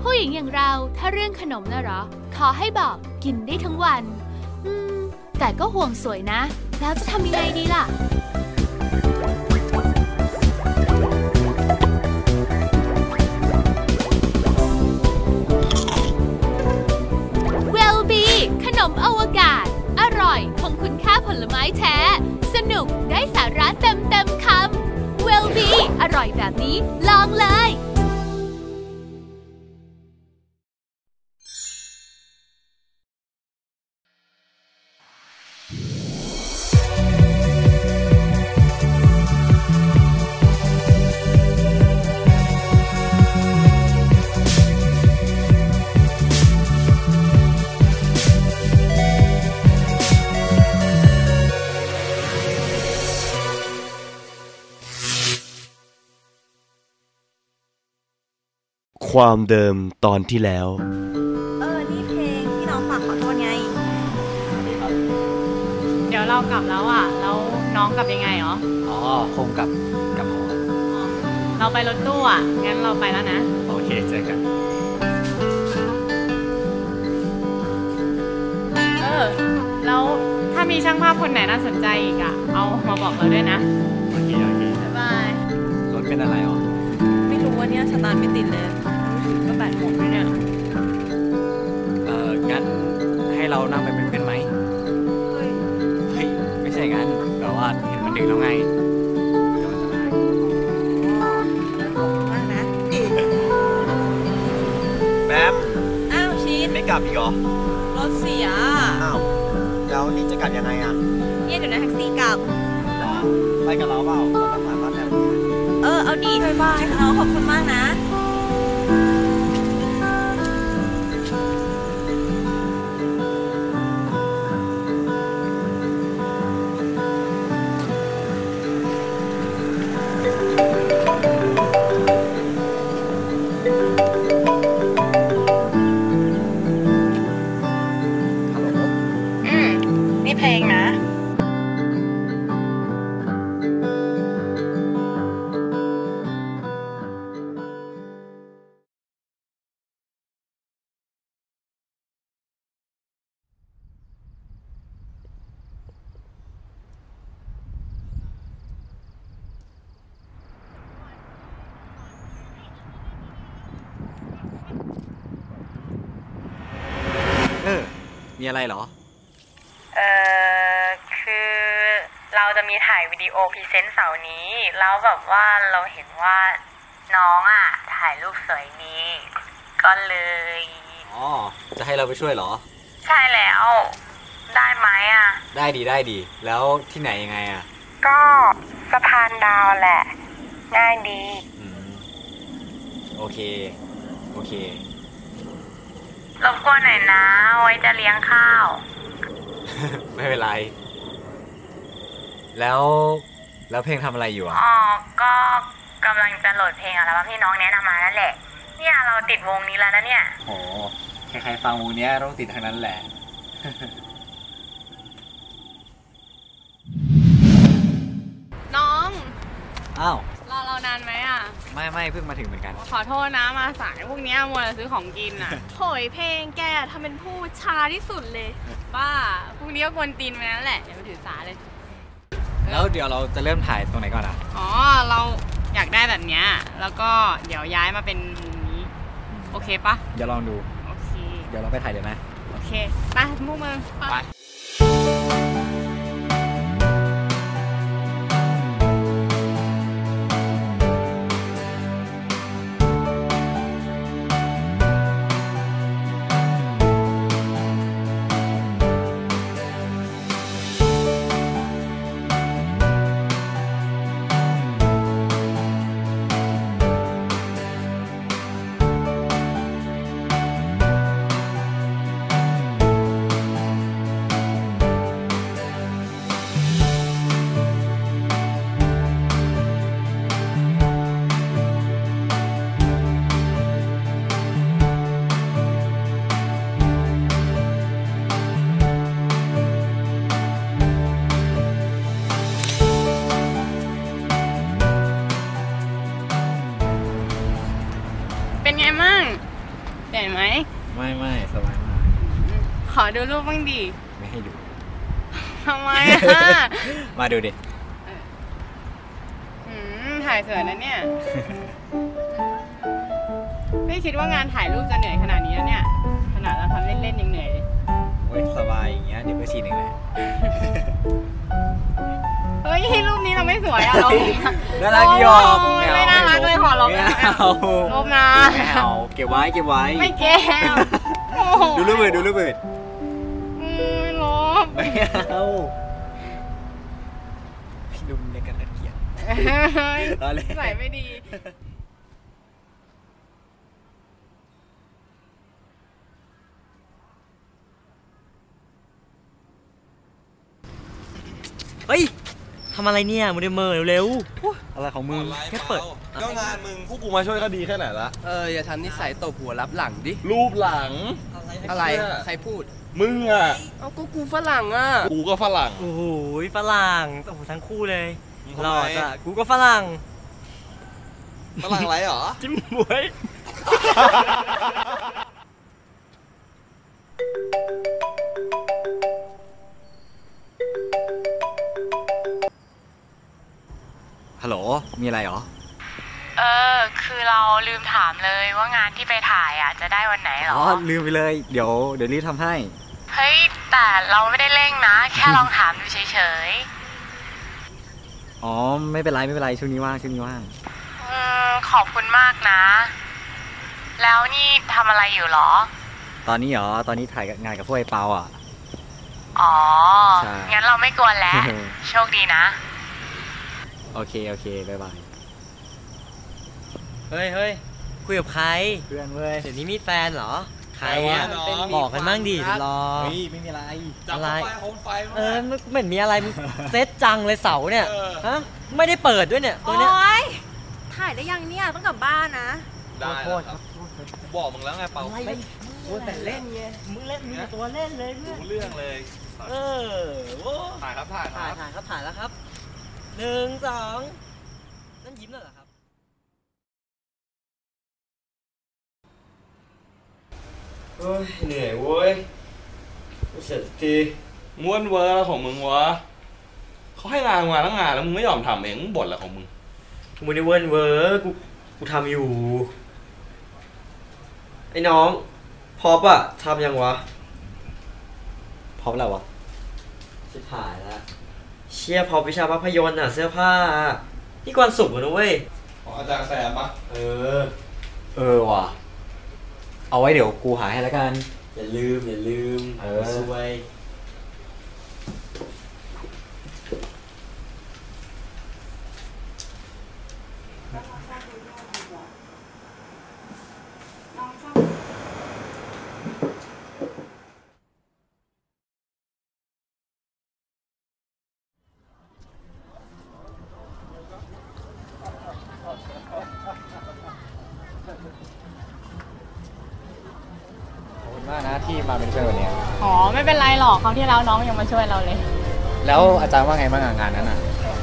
ผู้หญิงอย่างเราถ้าเรื่องขนมนะหรอ ขอให้บอกกินได้ทั้งวัน อืม แต่ก็ห่วงสวยนะ แล้วจะทำยังไงดีล่ะเวลบีขนมอวกาศ อร่อยคงคุณค่าผลไม้แท้ สนุกได้สาระเต็มเต็มคำเวลบีอร่อยแบบนี้ลองเลย ความเดิมตอนที่แล้ว เออ นี่เพลงที่น้องฝากขอโทษไง เดี๋ยวเรากลับแล้วอะ แล้วน้องกลับยังไงเหรอ อ๋อคงกับกับหมออ๋อเราไปรถตู้อะ งั้นเราไปแล้วนะ โอเคเจอกัน เออ แล้วถ้ามีช่างภาพคนไหนน่าสนใจอีกอะ เอามาบอกเราด้วยนะ โอเคโอเคบ๊ายบาย รถเป็นอะไรอ๋อ ไม่รู้ว่าเนี่ยสตาร์ทไม่ติดเลยมือถือ ก็แบตหมดด้วยเนี่ยเอองั้นให้เรานั่งไปเป็นเพื่อนไหมเฮ้ยเฮ้ยไม่ใช่งั้นแบบว่าเห็นมันดึกแล้วไงเดี๋ยวมันจะมาอ๋อเออขอบคุณมากนะแบมอ้าวชีนไม่กลับอีกเหรอ รถเสียอ้าว แล้วนี่จะกลับยังไงอะเนี่ยเดี๋ยวนะแท็กซี่กลับหรอไปกับเราเปล่าเราต้องผ่านบ้านแบมนี่นะเออเอาดีบายบายเราขอบคุณมากนะ อืม นี่เพลงนะ มีอะไรเหรอ เออคือเราจะมีถ่ายวิดีโอ present เสาร์นี้ แล้วแบบว่าเราเห็นว่าน้องอะ ถ่ายรูปสวยนี้ ก็เลย อ๋อ จะให้เราไปช่วยเหรอ ใช่แล้ว ได้ไหมอะ ได้ดีได้ดี แล้วที่ไหนยังไงอะ ก็สะพานดาวแหละ ง่ายดี อืม โอเค โอเค รบกวนหน่อยนะ ไว้จะเลี้ยงข้าว ไม่เป็นไร แล้วแล้วเพลงทำอะไรอยู่อะ อ๋อ ก็กำลังจะโหลดเพลงอัลบั้มที่น้องแนะนำมานั่นแหละ เนี่ยเราติดวงนี้แล้วนะเนี่ย โหใครๆฟังวงเนี้ยต้องติดทางนั้นแหละ น้อง อ้าว รอเรานานไหมอะ ไม่ไม่เพิ่งมาถึงเหมือนกัน ขอโทษนะมาสายพวกเนี้ยมัวแต่ซื้อของกินอะโถยเพลงแกทำเป็นผู้ชาที่สุดเลย บ้าพวกนี้ก็กวนตีนไปนั่นแหละอย่าไปถือสาเลย แล้วเดี๋ยวเราจะเริ่มถ่ายตรงไหนก่อนอะ อ๋อเราอยากได้แบบเนี้ยแล้วก็เดี๋ยวย้ายมาเป็นมุมนี้ โอเคปะเดี๋ยวลองดู โอเค เดี๋ยวเราไปถ่ายเลยไหมโอเคไปพวกมึงไป ดูรูปบ้างดิ ไม่ให้ดู ทำไมอะมาดูดิอืมถ่ายสวยนะเนี่ย ไม่คิดว่างานถ่ายรูปจะเหนื่อยขนาดนี้แล้วเนี่ย ขนาดเราทำเล่นๆยังเหนื่อยเลยโอ้ยสบายอย่างเงี้ยเดี๋ยวก็ชินเองแหละ เฮ้ยรูปนี้เราไม่สวยอะลบ น่ารักดีออกโยไม่น่ารักเลยขอลบไม่นะเอาลบนะ ไม่เอาเก็บไว้เก็บไว้ ไม่แก้วโอ้โห ดูรูปมือดูรูปมืออืมลบ ไม่เอาดูในกันเกียดเฮ้ยล้อเล่นใส่ไม่ดีเฮ้ย ทำอะไรเนี่ยโมเดลเมอร์เร็วอะไรของมึงแค่เปิดก็งานมึงพวกกูมาช่วยก็ดีแค่ไหนละเอออย่าทำนิสัยตบหัวรับหลังดิรูปหลัง อะไรเชี่ยใครพูด มึงอะเอาก็กูฝรั่งอะกูก็ฝรั่งโอ้โหฝรั่งโอ้โหทั้งคู่เลยมึงหล่อทำไมจ้ะกูก็ฝรั่งฝรั่งไรเหรอจิ้มหมวย ฮัลโหล มีอะไรเหรอ เออ คือเราลืมถามเลยว่างานที่ไปถ่ายอะจะได้วันไหนเหรอ๋ออลืมไปเลย เดี๋ยว เดี๋ยวรีบทำให้ เฮ้ย แต่เราไม่ได้เร่งนะ แค่ลองถามดูเฉยอ๋อ ไม่เป็นไร ไม่เป็นไร ช่วงนี้ว่าง ช่วงนี้ว่างๆอืม ขอบคุณมากนะ แล้วนี่ทำอะไรอยู่เหรอ ตอนนี้เหรอ ตอนนี้ถ่ายงานกับพวกไอ้เปาอะ อ๋อใช่งั้นเราไม่กวนแล้ว โชคดีนะ โอเค โอเคบ๊ายบาย เฮ้ยเฮ้ยคุยกับใคร เพื่อนเว้ย เดี๋ยวนี้มีแฟนเหรอ ใครใครอะวะน้องบอกกันบ้างดิรอ เฮ้ยไม่มีอะไรอะไรโคมไฟเออไม่ไม่เห็นมีอะไรมึงเซตจังเลยเสาเนี่ยเออฮะ ไม่ได้เปิดด้วยเนี่ย ตัวเนี้ย โอ๊ยถ่ายได้ยังเนี่ยต้องกลับบ้านนะ ได้โทษครับบอกมึงแล้วไงเปาอะไรโอ้แต่เล่นไงมึงเล่นมีแต่ตัวเล่นเลยเพื่อนรู้เรื่องเลย เออโอ้ถ่ายครับถ่ายคถ่ายรับถ่ายครับถ่ายแล้วครับ หนึ่งสองนั่นยิ้มแล้วเหรอครับ เฮ้ยเหนื่อยเว้ยเสร็จทีม้วนเวอร์อะไรของมึงวะเขาให้งานมาทั้งงานแล้วมึงไม่ยอมทำเองมึงบ่นอะไรของมึง กูไม่ได้เวิร์นเวอร์กูกูทำอยู่ ไอ้น้องพอปอะทำยังวะ พร้อมแล้ววะ ชิบหายแล้วเชี่ยพอวิชาภาพยนตร์อะเสื้อผ้าอะนี่กวนสุกร์นะเว้ย ของอาจารย์แซมปะเออ เออว่ะ เอาไว้เดี๋ยวกูหาให้แล้วกัน อย่าลืม อย่าลืมเออ สวยากนะที่มาเป็นเพื่อนวันนี้ อ๋อ ไม่เป็นไรหรอกเขาวที่แล้วน้องยังมาช่วยเราเลย แล้วอาจารย์ว่าไงบ้างอะงานนั้นอะ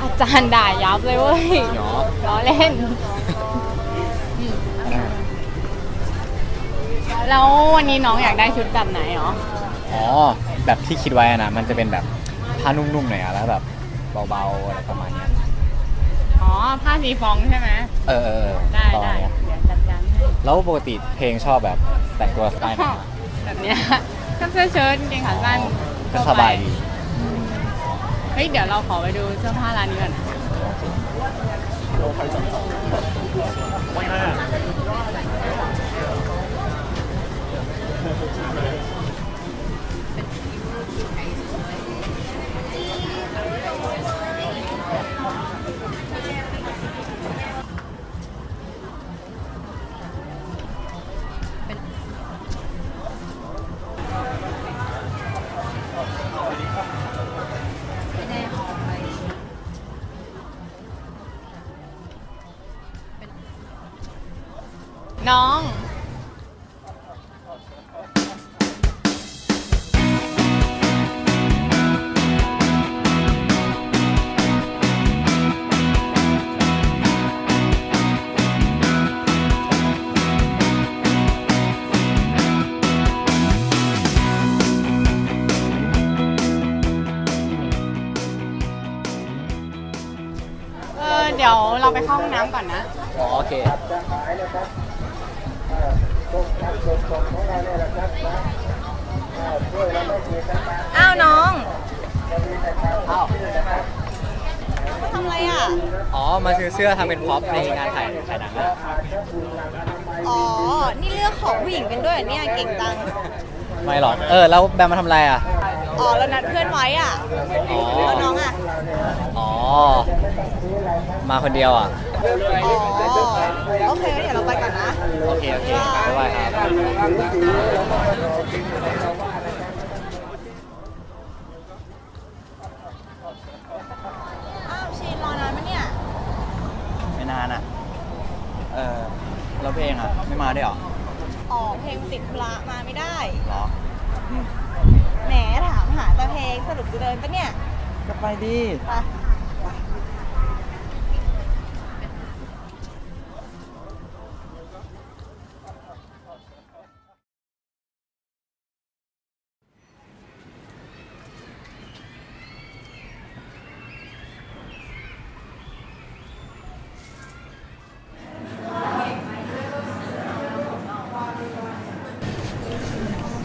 อาจารย์ด่ายับเลยเว้ยหรอล้อเล่น แล้ววันนี้น้องอยากได้ชุดแบบไหนหรอ อ๋อ แบบที่คิดไว้อะนะ มันจะเป็นแบบผ้านุ่มๆหน่อยอะแล้วแบบเบาๆอะไรประมาณเนี้ยอ๋อ ผ้าสีฟองใช่ไหม เออเออเออได้ประได้มาณเนี้ยเดี๋ยวจัดการให้ แล้วปกติเพลงชอบแบบแต่งตัวสไตล์ไหนอะ แบบเนี้ยก็เสื้อเชิ้ตกางเกงขาสั้นก็ทั่วไปสบายดี เฮ้ย เดี๋ยวเราขอไปดูเสื้อผ้าร้านนี้ก่อนนะน้ น้องเดี๋ยวเราไปเข้าห้องน้ำก่อนนะอ๋อโอเค อ้าวน้องอ้าวทำอะไรอะ อ๋อ มาซื้อเสื้อทำเป็นพ็อปในงานถ่ายถ่ายหนังอะอ๋อ นี่เลือกของผู้หญิงเป็นด้วยเหรอเนี่ยเก่งจัง ไม่หรอก เออ แล้วแบมมาทำอะไรอะ อ๋อแล้วนัดเพื่อนไว้อะอ๋อ แล้วน้องอะ อ๋อ มาคนเดียวอะอ๋อโอเคงั้นเดี๋ยวเราไปก่อนนะ โอเค โอเคบ๊ายบายครับ อ้าวชีนรอนานไหมเนี่ย ไม่นานอะ เออแล้วเพลงอะ ไม่มาด้วยเหรออ๋อ เพลงติดธุระมาไม่ได้ หรอแหมถามหาแต่เพลงสรุปจะเดินปะเนี่ย ก็ไปดิ ไป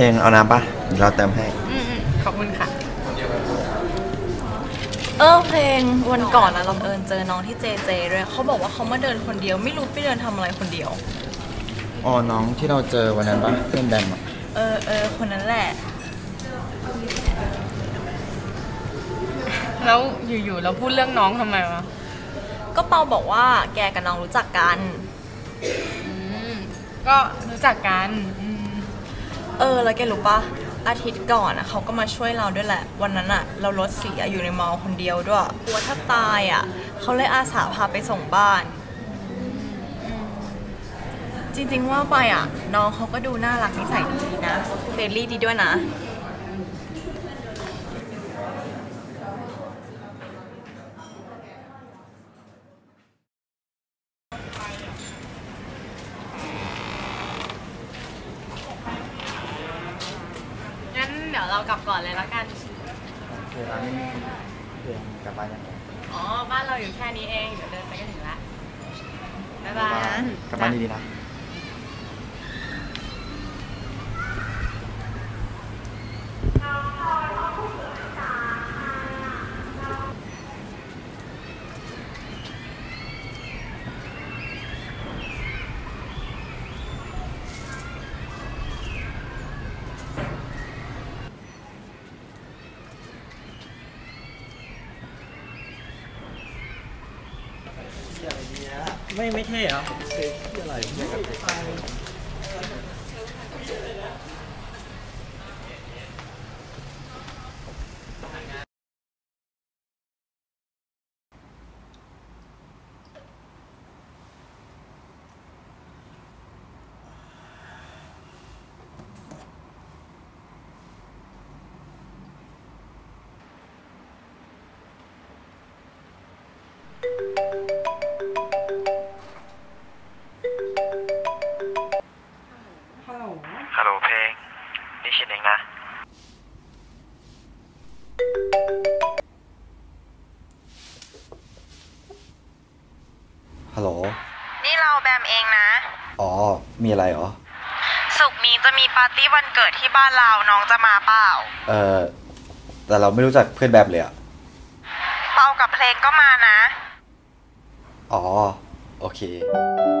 เพลงเอาน้ำปะเดี๋ยวเราเติมให้ อืมๆขอบคุณค่ะ เออเพลงวันก่อนนะเราเอิญเจอน้องที่เจเจด้วยเขาบอกว่าเขามาเดินคนเดียว ไม่รู้ไปเดินทำอะไรคนเดียว อ๋อ น้องที่เราเจอวันนั้นปะเพื่อนแบมอะเออเออคนนั้นแหละ แล้วอยู่ๆเราพูดเรื่องน้องทำไมวะก็เปาบอกว่าแกกับน้องรู้จักกัน อืมก็รู้จักกันอืม เออแล้วแกรู้ปะอาทิตย์ก่อนอะเขาก็มาช่วยเราด้วยแหละ วันนั้นอะ เรารถเสียอยู่ในมอคนเดียวด้วยกลัวแทบตายอะเขาเลยอาสาพาไปส่งบ้าน จริงๆว่าไปอะ น้องเขาก็ดูน่ารักนิสัยดีนะ friendly ดีด้วยนะ ดี๋ยวเรากลับก่อนเลยละกัน คือร้านเพลงกลับบ้านยังไงอ๋อ บ้านเราอยู่แค่นี้เอง เดี๋ยวเดินไปก็ถึงละบ๊ายบาย กลับบ้านดีๆนะ ไม่ไม่เท่เหรอฮัล ฮัลโหล นี่เราแบมเองนะ อ๋อ มีอะไรเหรอ สุกร์นี้จะมีปาร์ตี้วันเกิดที่บ้านเราน้องจะมาเปล่า เออ แต่เราไม่รู้จักเพื่อนแบบเลยอะเปากับเพลงก็มานะ อ๋อ โอเคบ